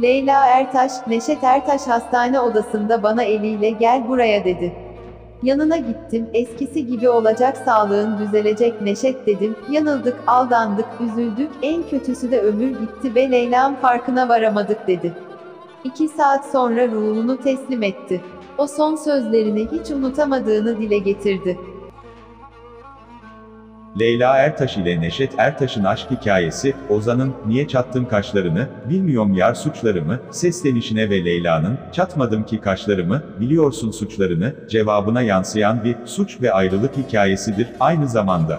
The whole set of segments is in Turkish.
Leyla Ertaş, Neşet Ertaş hastane odasında bana eliyle gel buraya dedi. Yanına gittim, eskisi gibi olacak sağlığın düzelecek Neşet dedim, yanıldık, aldandık, üzüldük, en kötüsü de ömür gitti ve Leyla'm farkına varamadık dedi. İki saat sonra ruhunu teslim etti. O son sözlerini hiç unutamadığını dile getirdi. Leyla Ertaş ile Neşet Ertaş'ın aşk hikayesi, Ozan'ın, niye çattın kaşlarını, bilmiyorum yar suçlarımı, seslenişine ve Leyla'nın, çatmadım ki kaşlarımı, biliyorsun suçlarını, cevabına yansıyan bir, suç ve ayrılık hikayesidir, aynı zamanda.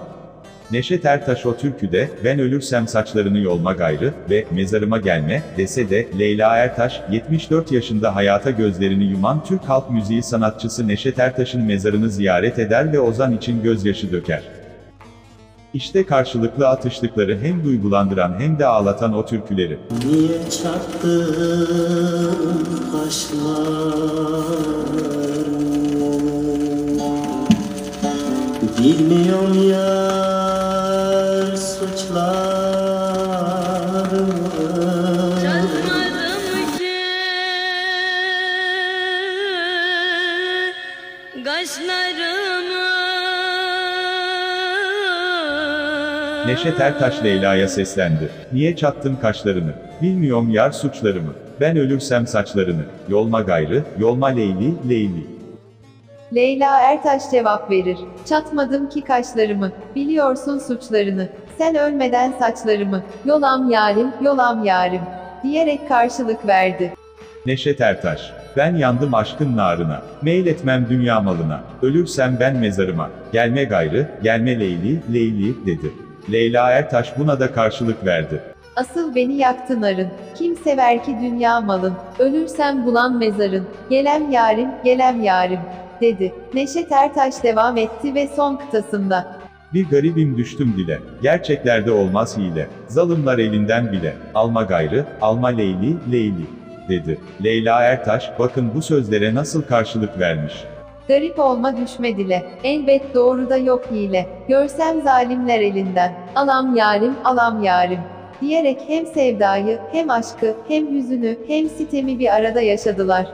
Neşet Ertaş o türküde, ben ölürsem saçlarını yolma gayrı ve mezarıma gelme, dese de, Leyla Ertaş, 74 yaşında hayata gözlerini yuman Türk halk müziği sanatçısı Neşet Ertaş'ın mezarını ziyaret eder ve Ozan için gözyaşı döker. İşte karşılıklı atıştıkları hem duygulandıran hem de ağlatan o türküleri. Niye çattın kaşlarını Bilmiyorum yar suçlarımı Çatmadım ki. Kaşlarımı Neşet Ertaş Leyla'ya seslendi. Niye çattın kaşlarını? Bilmiyorum yar suçlarımı. Ben ölürsem saçlarını. Yolma gayrı, yolma Leyli, Leyli. Leyla Ertaş cevap verir. Çatmadım ki kaşlarımı, biliyorsun suçlarını. Sen ölmeden saçlarımı, yolam yarim, yolam yarim, diyerek karşılık verdi. Neşet Ertaş. Ben yandım aşkın narına. Meyletmem dünya malına. Ölürsem ben mezarıma. Gelme gayrı, gelme Leyli, Leyli, dedi. Leyla Ertaş buna da karşılık verdi. Asıl beni yaktın arın, kim sever ki dünya malın, ölürsem bulan mezarın, gelem yarim, gelem yarim, dedi. Neşet Ertaş devam etti ve son kıtasında. Bir garibim düştüm dile. Gerçeklerde olmaz hile. Zalımlar elinden bile. Alma gayrı, alma Leyli, Leyli. Dedi. Leyla Ertaş, bakın bu sözlere nasıl karşılık vermiş. Garip olma düşme dile, elbet doğruda yok hile, görsem zalimler elinden, alam yarim, alam yarim, diyerek hem sevdayı, hem aşkı, hem hüzünü, hem sitemi bir arada yaşadılar.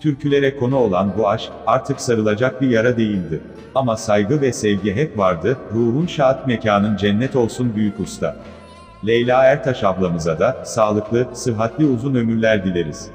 Türkülere konu olan bu aşk, artık sarılacak bir yara değildi. Ama saygı ve sevgi hep vardı, ruhun şahat mekanın cennet olsun büyük usta. Leyla Ertaş ablamıza da, sağlıklı, sıhhatli uzun ömürler dileriz.